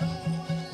Eu, eu, eu.